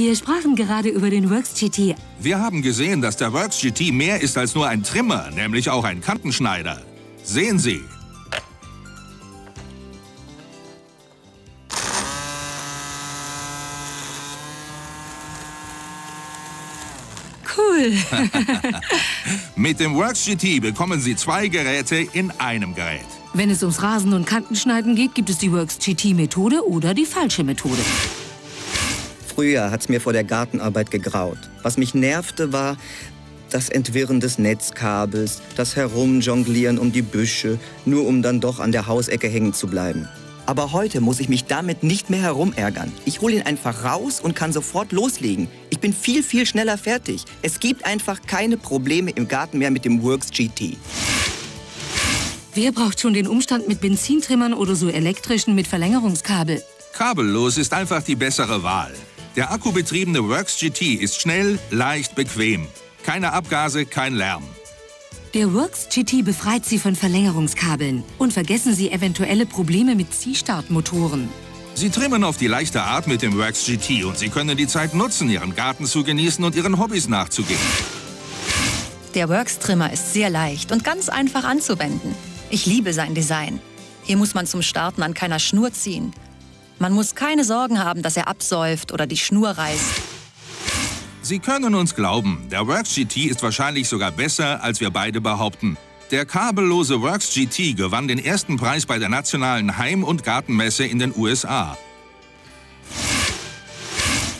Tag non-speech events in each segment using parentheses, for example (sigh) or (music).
Wir sprachen gerade über den Works GT. Wir haben gesehen, dass der Works GT mehr ist als nur ein Trimmer, nämlich auch ein Kantenschneider. Sehen Sie. Cool. (laughs) Mit dem Works GT bekommen Sie zwei Geräte in einem Gerät. Wenn es ums Rasen und Kantenschneiden geht, gibt es die Works GT-Methode oder die falsche Methode. Früher hat's mir vor der Gartenarbeit gegraut. Was mich nervte, war das Entwirren des Netzkabels, das Herumjonglieren um die Büsche, nur um dann doch an der Hausecke hängen zu bleiben. Aber heute muss ich mich damit nicht mehr herumärgern. Ich hole ihn einfach raus und kann sofort loslegen. Ich bin viel, viel schneller fertig. Es gibt einfach keine Probleme im Garten mehr mit dem Works GT. Wer braucht schon den Umstand mit Benzintrimmern oder so elektrischen mit Verlängerungskabel? Kabellos ist einfach die bessere Wahl. Der akkubetriebene Works GT ist schnell, leicht, bequem. Keine Abgase, kein Lärm. Der Works GT befreit Sie von Verlängerungskabeln. Und vergessen Sie eventuelle Probleme mit Ziehstartmotoren. Sie trimmen auf die leichte Art mit dem Works GT und Sie können die Zeit nutzen, Ihren Garten zu genießen und Ihren Hobbys nachzugehen. Der Works-Trimmer ist sehr leicht und ganz einfach anzuwenden. Ich liebe sein Design. Hier muss man zum Starten an keiner Schnur ziehen. Man muss keine Sorgen haben, dass er absäuft oder die Schnur reißt. Sie können uns glauben, der Works GT ist wahrscheinlich sogar besser, als wir beide behaupten. Der kabellose Works GT gewann den ersten Preis bei der nationalen Heim- und Gartenmesse in den USA.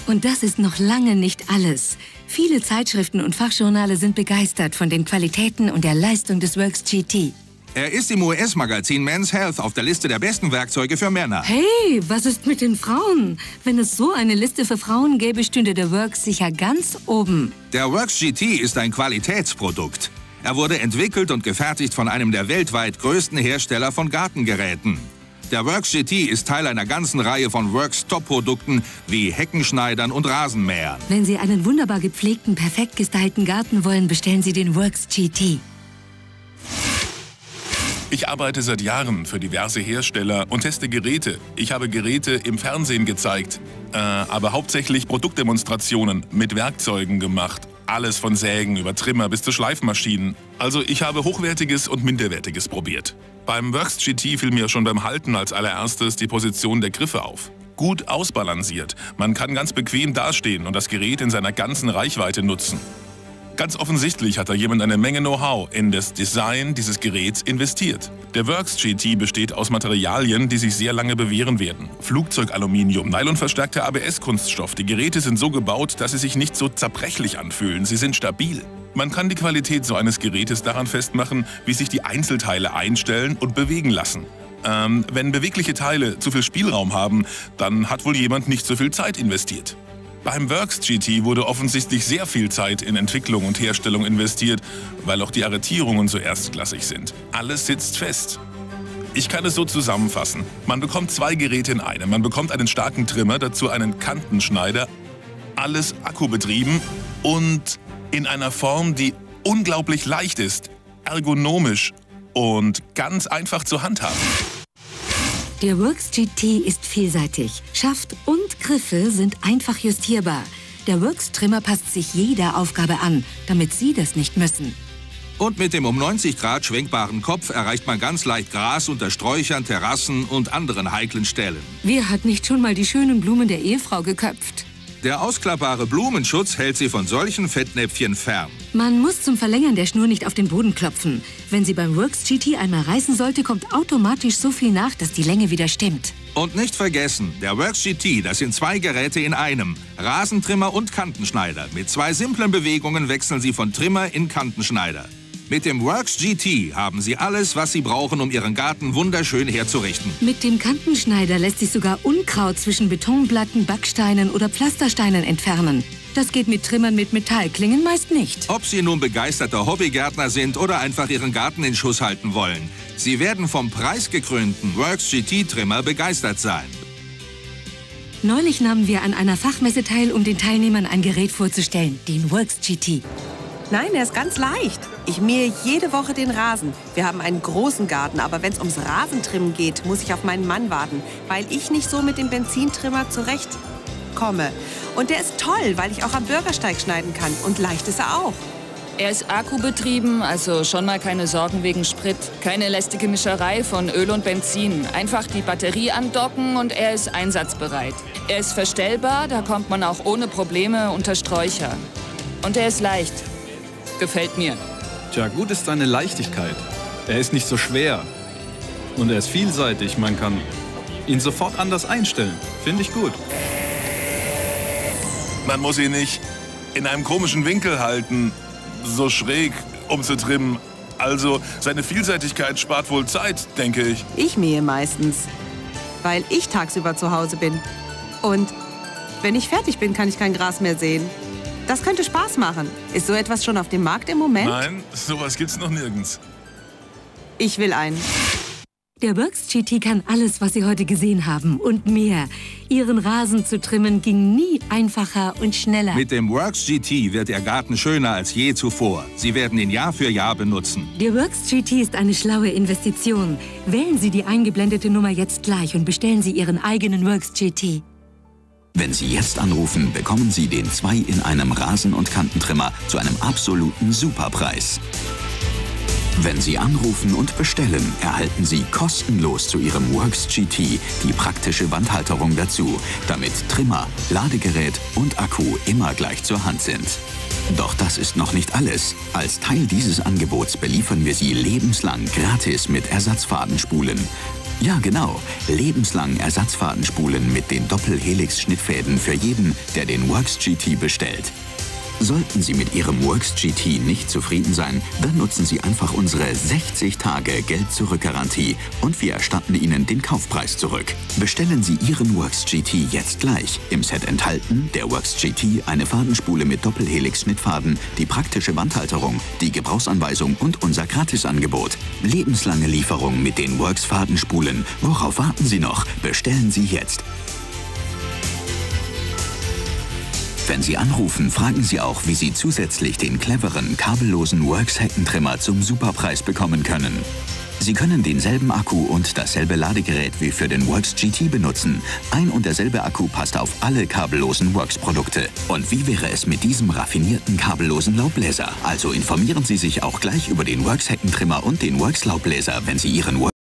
Und das ist noch lange nicht alles. Viele Zeitschriften und Fachjournale sind begeistert von den Qualitäten und der Leistung des Works GT. Er ist im US-Magazin Men's Health auf der Liste der besten Werkzeuge für Männer. Hey, was ist mit den Frauen? Wenn es so eine Liste für Frauen gäbe, stünde der Works sicher ganz oben. Der Works GT ist ein Qualitätsprodukt. Er wurde entwickelt und gefertigt von einem der weltweit größten Hersteller von Gartengeräten. Der Works GT ist Teil einer ganzen Reihe von Works Top-Produkten wie Heckenschneidern und Rasenmähern. Wenn Sie einen wunderbar gepflegten, perfekt gestylten Garten wollen, bestellen Sie den Works GT. Ich arbeite seit Jahren für diverse Hersteller und teste Geräte. Ich habe Geräte im Fernsehen gezeigt, äh, aber hauptsächlich Produktdemonstrationen mit Werkzeugen gemacht. Alles von Sägen über Trimmer bis zu Schleifmaschinen. Also ich habe Hochwertiges und Minderwertiges probiert. Beim Works GT fiel mir schon beim Halten als allererstes die Position der Griffe auf. Gut ausbalanciert. Man kann ganz bequem dastehen und das Gerät in seiner ganzen Reichweite nutzen. Ganz offensichtlich hat da jemand eine Menge Know-how in das Design dieses Geräts investiert. Der Works GT besteht aus Materialien, die sich sehr lange bewähren werden. Flugzeugaluminium, nylonverstärkter ABS-Kunststoff. Die Geräte sind so gebaut, dass sie sich nicht so zerbrechlich anfühlen. Sie sind stabil. Man kann die Qualität so eines Gerätes daran festmachen, wie sich die Einzelteile einstellen und bewegen lassen. Ähm, wenn bewegliche Teile zu viel Spielraum haben, dann hat wohl jemand nicht so viel Zeit investiert. Beim Works GT wurde offensichtlich sehr viel Zeit in Entwicklung und Herstellung investiert, weil auch die Arretierungen so erstklassig sind. Alles sitzt fest. Ich kann es so zusammenfassen. Man bekommt zwei Geräte in einem. Man bekommt einen starken Trimmer, dazu einen Kantenschneider, alles akkubetrieben und in einer Form, die unglaublich leicht ist, ergonomisch und ganz einfach zu handhaben. Der Works GT ist vielseitig. Schaft und Griffe sind einfach justierbar. Der Works Trimmer passt sich jeder Aufgabe an, damit Sie das nicht müssen. Und mit dem um 90 Grad schwenkbaren Kopf erreicht man ganz leicht Gras unter Sträuchern, Terrassen und anderen heiklen Stellen. Wer hat nicht schon mal die schönen Blumen der Ehefrau geköpft? Der ausklappbare Blumenschutz hält sie von solchen Fettnäpfchen fern. Man muss zum Verlängern der Schnur nicht auf den Boden klopfen. Wenn sie beim Works GT einmal reißen sollte, kommt automatisch so viel nach, dass die Länge wieder stimmt. Und nicht vergessen, der Works GT, das sind zwei Geräte in einem. Rasentrimmer und Kantenschneider. Mit zwei simplen Bewegungen wechseln Sie von Trimmer in Kantenschneider. Mit dem Works GT haben Sie alles, was Sie brauchen, um Ihren Garten wunderschön herzurichten. Mit dem Kantenschneider lässt sich sogar Unkraut zwischen Betonplatten, Backsteinen oder Pflastersteinen entfernen. Das geht mit Trimmern mit Metallklingen meist nicht. Ob Sie nun begeisterter Hobbygärtner sind oder einfach Ihren Garten in Schuss halten wollen, Sie werden vom preisgekrönten Works GT-Trimmer begeistert sein. Neulich nahmen wir an einer Fachmesse teil, um den Teilnehmern ein Gerät vorzustellen, den Works GT. Nein, er ist ganz leicht. Ich mähe jede Woche den Rasen. Wir haben einen großen Garten, aber wenn es ums Rasentrimmen geht, muss ich auf meinen Mann warten, weil ich nicht so mit dem Benzintrimmer zurecht komme. Und der ist toll, weil ich auch am Bürgersteig schneiden kann. Und leicht ist er auch. Er ist akkubetrieben, also schon mal keine Sorgen wegen Sprit. Keine lästige Mischerei von Öl und Benzin. Einfach die Batterie andocken und er ist einsatzbereit. Er ist verstellbar, da kommt man auch ohne Probleme unter Sträucher. Und er ist leicht. Gefällt mir. Tja, gut ist seine Leichtigkeit. Er ist nicht so schwer. Und er ist vielseitig. Man kann ihn sofort anders einstellen. Finde ich gut. Man muss ihn nicht in einem komischen Winkel halten, so schräg, um zu trimmen. Also, seine Vielseitigkeit spart wohl Zeit, denke ich. Ich mähe meistens, weil ich tagsüber zu Hause bin. Und wenn ich fertig bin, kann ich kein Gras mehr sehen. Das könnte Spaß machen. Ist so etwas schon auf dem Markt im Moment? Nein, sowas gibt's noch nirgends. Ich will einen. Der Works GT kann alles, was Sie heute gesehen haben und mehr. Ihren Rasen zu trimmen ging nie einfacher und schneller. Mit dem Works GT wird Ihr Garten schöner als je zuvor. Sie werden ihn Jahr für Jahr benutzen. Der Works GT ist eine schlaue Investition. Wählen Sie die eingeblendete Nummer jetzt gleich und bestellen Sie Ihren eigenen Works GT. Wenn Sie jetzt anrufen, bekommen Sie den 2 in einem Rasen- und Kantentrimmer zu einem absoluten Superpreis. Wenn Sie anrufen und bestellen, erhalten Sie kostenlos zu Ihrem Works GT die praktische Wandhalterung dazu, damit Trimmer, Ladegerät und Akku immer gleich zur Hand sind. Doch das ist noch nicht alles. Als Teil dieses Angebots beliefern wir Sie lebenslang gratis mit Ersatzfadenspulen. Ja, genau. Lebenslang Ersatzfadenspulen mit den Doppelhelix-Schnittfäden für jeden, der den Works GT bestellt. Sollten Sie mit Ihrem Works GT nicht zufrieden sein, dann nutzen Sie einfach unsere 60 Tage Geld-Zurück-Garantie und wir erstatten Ihnen den Kaufpreis zurück. Bestellen Sie Ihren Works GT jetzt gleich. Im Set enthalten der Works GT, eine Fadenspule mit Doppelhelix-Schnittfaden, die praktische Wandhalterung, die Gebrauchsanweisung und unser Gratisangebot. Lebenslange Lieferung mit den Works Fadenspulen. Worauf warten Sie noch? Bestellen Sie jetzt. Wenn Sie anrufen, fragen Sie auch, wie Sie zusätzlich den cleveren, kabellosen Works Heckentrimmer zum Superpreis bekommen können. Sie können denselben Akku und dasselbe Ladegerät wie für den Works GT benutzen. Ein und derselbe Akku passt auf alle kabellosen Works-Produkte. Und wie wäre es mit diesem raffinierten kabellosen Laubbläser? Also informieren Sie sich auch gleich über den Works Heckentrimmer und den Works Laubbläser, wenn Sie Ihren Works